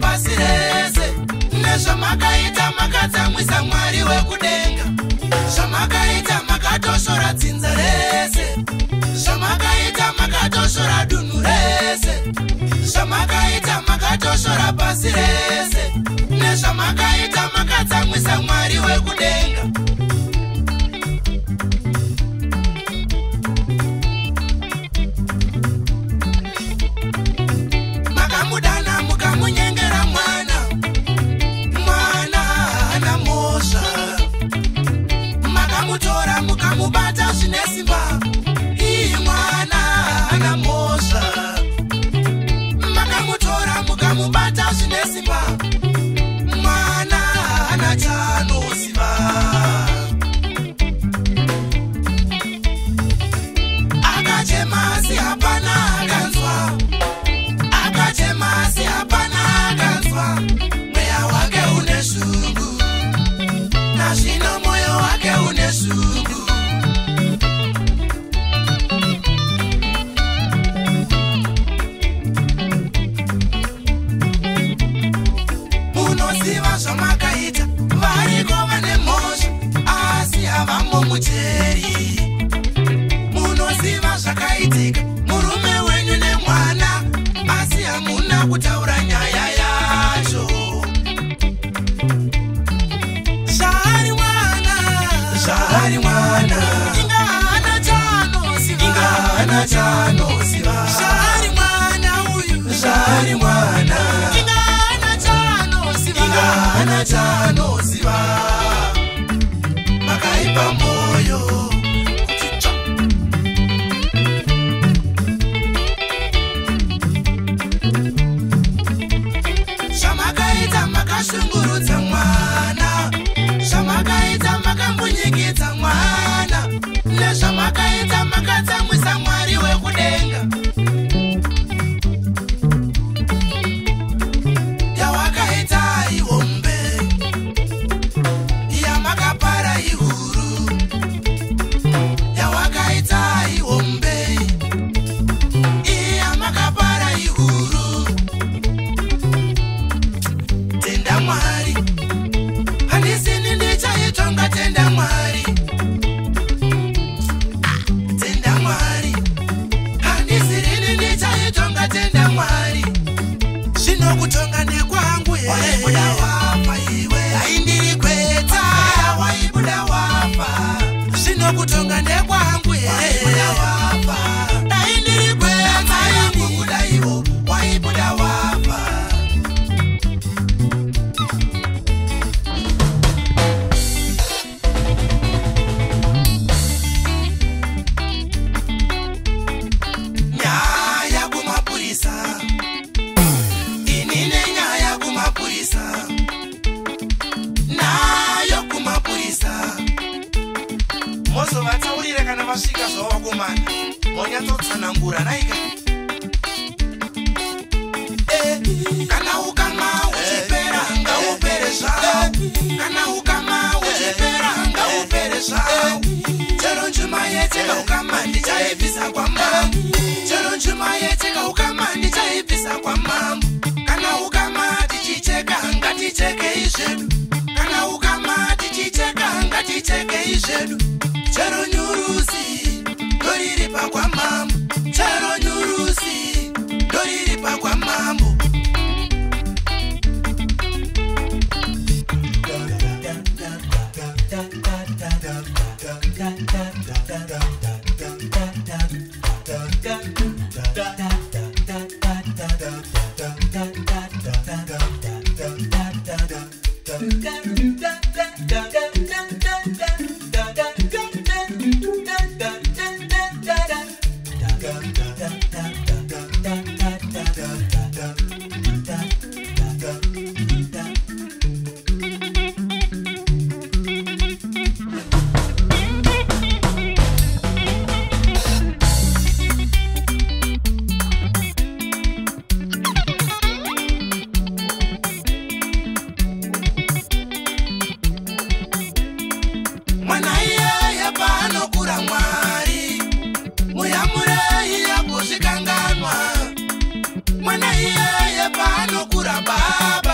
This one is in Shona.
pasi rese nezvamakaita makatsamwisa mwari wekudenga zvamakaita makatosvora dzinza rese zvamakaita makatosvora dunhu rese zvamakaita makatosvora pasi rese nezvamakaita makatsamwisa mwari zvinesipa mwana hana chano nokutonga nekwangu aindiri kwetaaibuda wafa zvinokutonga nekwangu vazovataurira kana vasvika zvavakomana vonyatsotsanangura naika eh, kana ukama uchipera ngaupere zvao kana ukama uchipera ngaupere zvao chero njuma yetenga ukama ndichaibvisa kwama chero njuma yetenga ukama ndichaibvisa kwama kana ukama tichicheka ngatichekei zvedu kana ukama tichicheka ngatichekei zvedu cheronyurusi toriripakwamama baba.